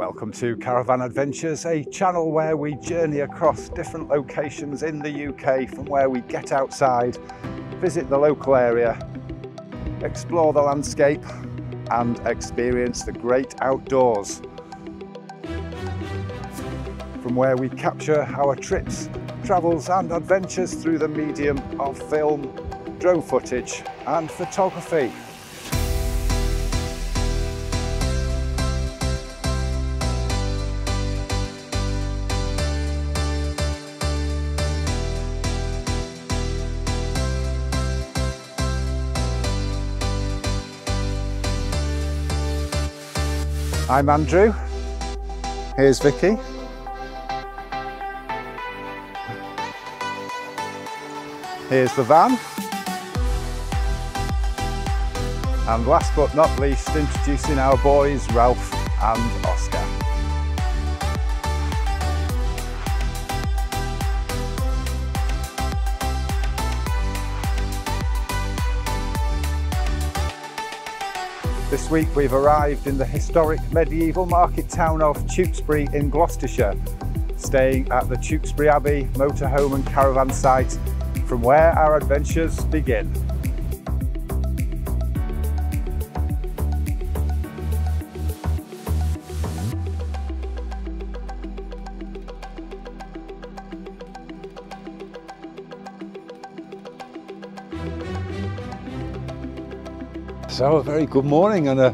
Welcome to Caravan Adventures, a channel where we journey across different locations in the UK from where we get outside, visit the local area, explore the landscape and experience the great outdoors. From where we capture our trips, travels and adventures through the medium of film, drone footage and photography. I'm Andrew. Here's Vicky. Here's the van. And last but not least, introducing our boys, Ralph and Oscar. This week we've arrived in the historic medieval market town of Tewkesbury in Gloucestershire, staying at the Tewkesbury Abbey motorhome and caravan site from where our adventures begin. So a very good morning and a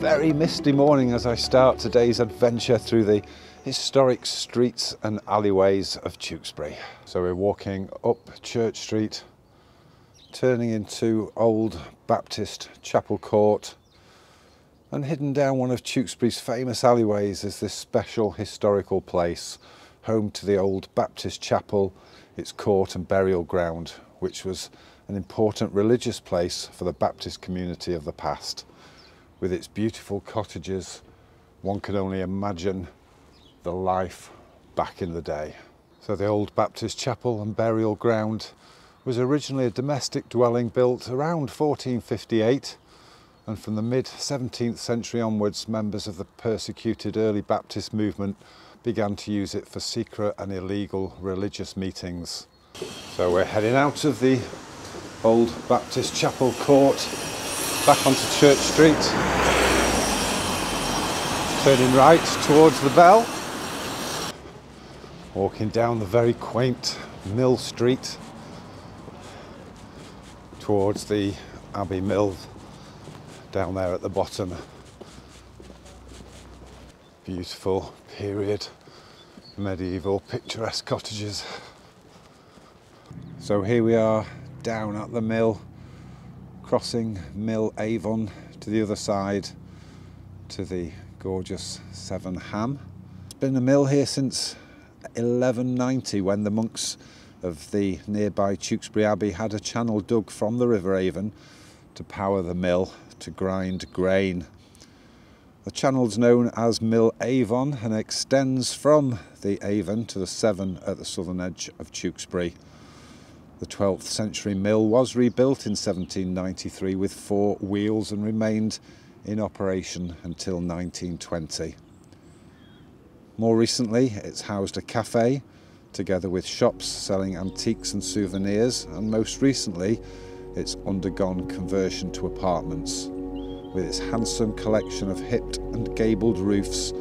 very misty morning as I start today's adventure through the historic streets and alleyways of Tewkesbury. So we're walking up Church Street, turning into Old Baptist Chapel Court and hidden down one of Tewkesbury's famous alleyways is this special historical place, home to the Old Baptist Chapel, its court and burial ground, which was an important religious place for the Baptist community of the past. With its beautiful cottages, one can only imagine the life back in the day. So the old Baptist chapel and burial ground was originally a domestic dwelling built around 1458 and from the mid 17th century onwards members of the persecuted early Baptist movement began to use it for secret and illegal religious meetings. So we're heading out of the Old Baptist Chapel Court back onto Church Street. Turning right towards the bell. Walking down the very quaint Mill Street towards the Abbey Mill down there at the bottom. Beautiful period medieval picturesque cottages. So here we are down at the mill, crossing Mill Avon to the other side to the gorgeous Severn Ham. It's been a mill here since 1190 when the monks of the nearby Tewkesbury Abbey had a channel dug from the River Avon to power the mill to grind grain. The channel is known as Mill Avon and extends from the Avon to the Severn at the southern edge of Tewkesbury. The 12th century mill was rebuilt in 1793 with four wheels and remained in operation until 1920. More recently, it's housed a cafe together with shops selling antiques and souvenirs and most recently it's undergone conversion to apartments with its handsome collection of hipped and gabled roofs,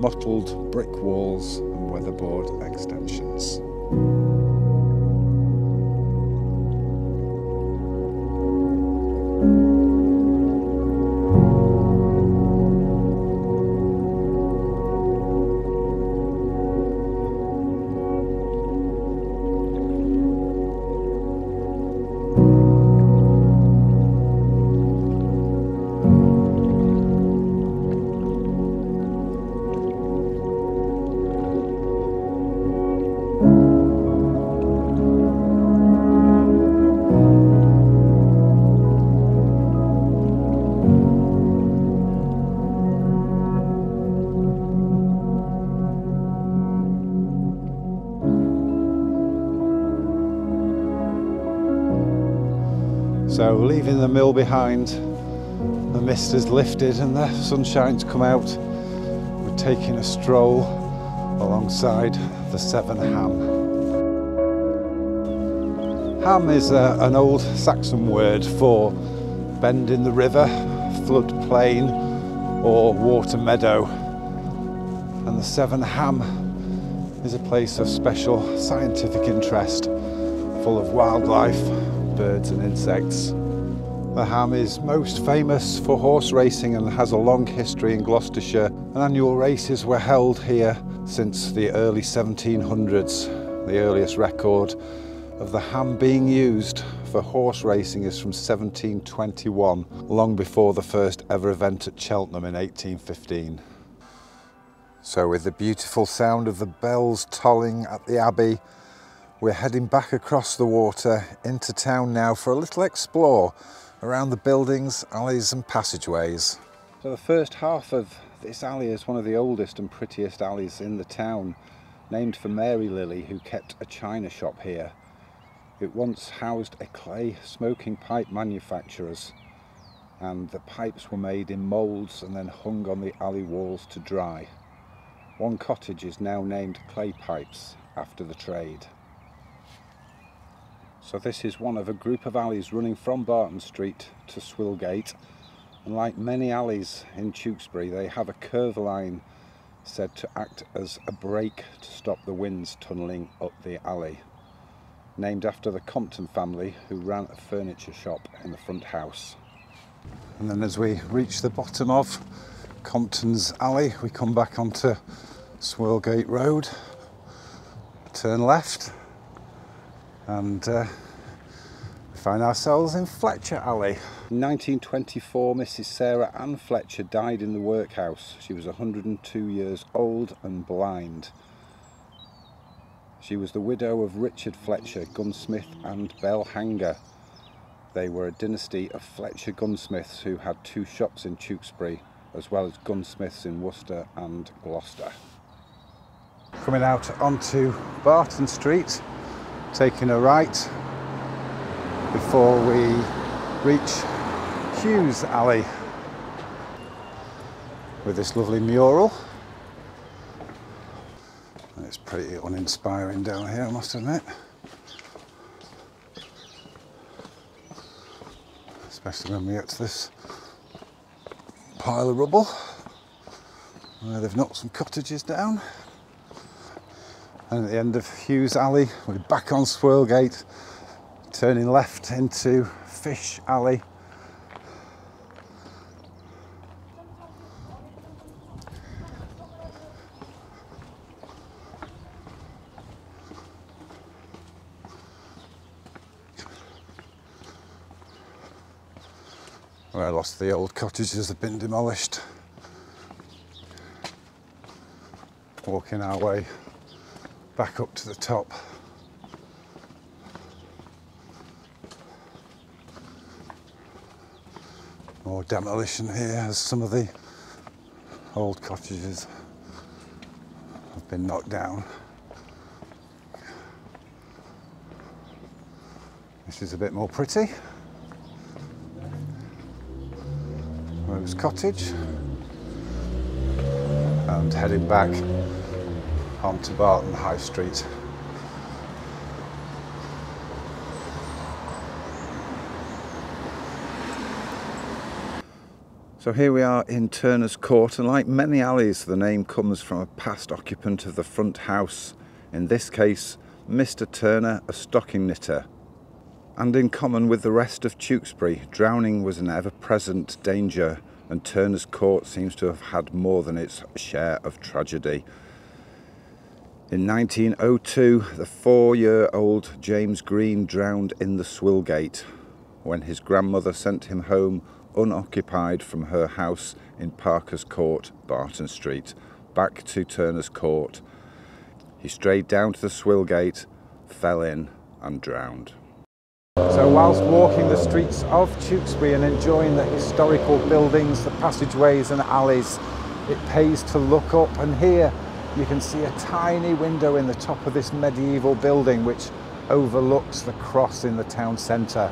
mottled brick walls and weatherboard extensions. So leaving the mill behind, the mist has lifted and the sunshine's come out. We're we're taking a stroll alongside the Severn Ham. Ham is a, an old Saxon word for bend in the river, floodplain or water meadow. And the Severn Ham is a place of special scientific interest, full of wildlife, birds and insects. The Ham is most famous for horse racing and has a long history in Gloucestershire. And annual races were held here since the early 1700s. The earliest record of the Ham being used for horse racing is from 1721, long before the first ever event at Cheltenham in 1815. So with the beautiful sound of the bells tolling at the Abbey, we're heading back across the water into town now for a little explore around the buildings, alleys and passageways. So the first half of this alley is one of the oldest and prettiest alleys in the town, named for Mary Lilly who kept a china shop here. It once housed a clay smoking pipe manufacturers and the pipes were made in moulds and then hung on the alley walls to dry. One cottage is now named Clay Pipes after the trade. So this is one of a group of alleys running from Barton Street to Swillgate. And like many alleys in Tewkesbury, they have a curve line said to act as a brake to stop the winds tunnelling up the alley. Named after the Compton family who ran a furniture shop in the front house. And then as we reach the bottom of Compton's alley, we come back onto Swillgate Road, turn left and uh, find ourselves in Fletcher Alley. In 1924, Mrs. Sarah Ann Fletcher died in the workhouse. She was 102 years old and blind. She was the widow of Richard Fletcher, gunsmith, and bell hanger. They were a dynasty of Fletcher gunsmiths who had two shops in Tewkesbury, as well as gunsmiths in Worcester and Gloucester. Coming out onto Barton Street, taking a right before we reach Hughes Alley with this lovely mural. And it's pretty uninspiring down here, I must admit. Especially when we get to this pile of rubble where they've knocked some cottages down. And at the end of Hughes Alley, we're back on Swillgate turning left into Fish Alley. Where lost the old cottages have been demolished. Walking our way back up to the top. More demolition here as some of the old cottages have been knocked down. This is a bit more pretty. Rose Cottage. And heading back onto Barton High Street. So here we are in Turner's Court and like many alleys the name comes from a past occupant of the front house, in this case Mr Turner, a stocking knitter. And in common with the rest of Tewkesbury, drowning was an ever-present danger and Turner's Court seems to have had more than its share of tragedy. In 1902, the four-year-old James Green drowned in the Swillgate when his grandmother sent him home unoccupied from her house in Parker's Court, Barton Street, back to Turner's Court. He strayed down to the Swillgate, fell in and drowned. So whilst walking the streets of Tewkesbury and enjoying the historical buildings, the passageways and alleys, it pays to look up and here you can see a tiny window in the top of this medieval building which overlooks the cross in the town centre.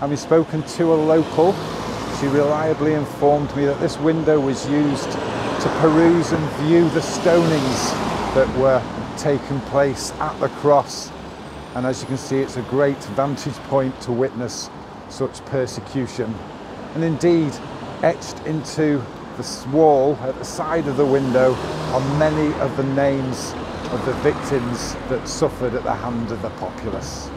Having spoken to a local, She reliably informed me that this window was used to peruse and view the stonings that were taking place at the cross. And as you can see, it's a great vantage point to witness such persecution. And indeed, etched into the wall at the side of the window are many of the names of the victims that suffered at the hand of the populace.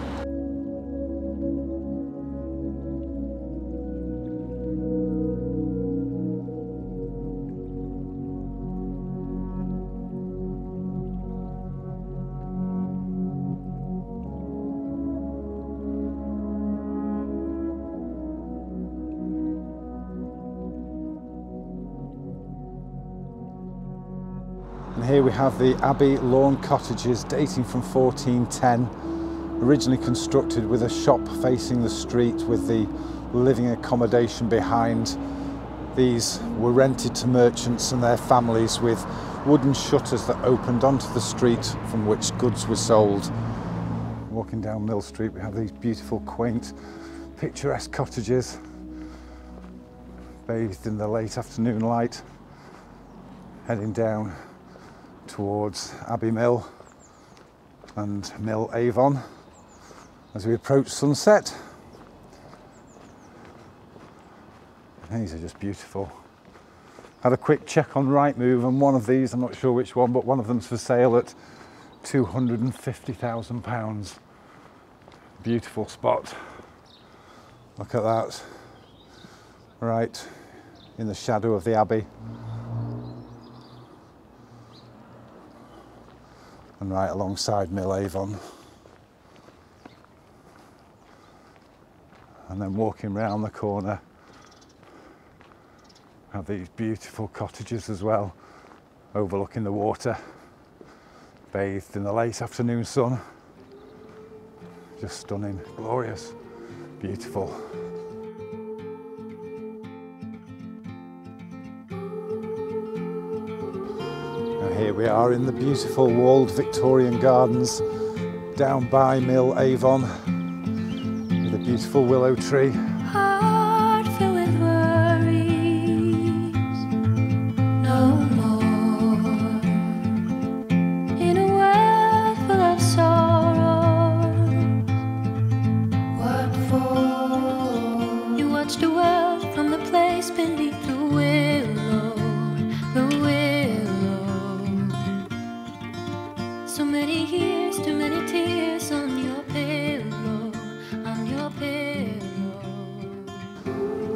Here we have the Abbey Lawn cottages dating from 1410, originally constructed with a shop facing the street with the living accommodation behind. These were rented to merchants and their families with wooden shutters that opened onto the street from which goods were sold. Walking down Mill Street, we have these beautiful, quaint, picturesque cottages bathed in the late afternoon light, heading down towards Abbey Mill and Mill Avon as we approach sunset. These are just beautiful. Had a quick check on Rightmove and one of these, I'm not sure which one, but one of them's for sale at £250,000. Beautiful spot. Look at that. Right in the shadow of the Abbey. Right alongside Mill Avon. And then walking round the corner, have these beautiful cottages as well, overlooking the water, bathed in the late afternoon sun. Just stunning, glorious, beautiful. We are in the beautiful walled Victorian gardens down by Mill Avon with a beautiful willow tree. Ah.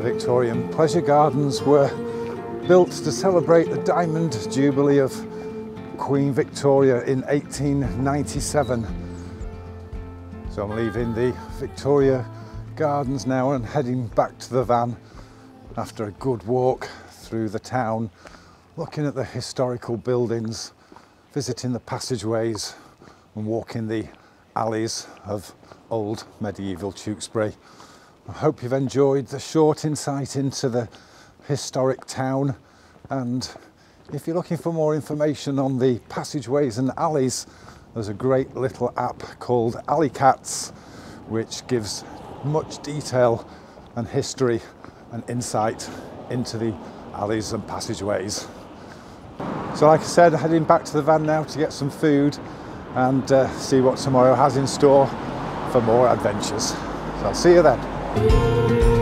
Victorian pleasure gardens were built to celebrate the Diamond Jubilee of Queen Victoria in 1897. So I'm leaving the Victoria Gardens now and heading back to the van after a good walk through the town, looking at the historical buildings, visiting the passageways and walking the alleys of old medieval Tewkesbury. I hope you've enjoyed the short insight into the historic town and if you're looking for more information on the passageways and alleys there's a great little app called Alley Cats which gives much detail and history and insight into the alleys and passageways. So like I said, heading back to the van now to get some food and uh, see what tomorrow has in store for more adventures. So I'll see you then. Don't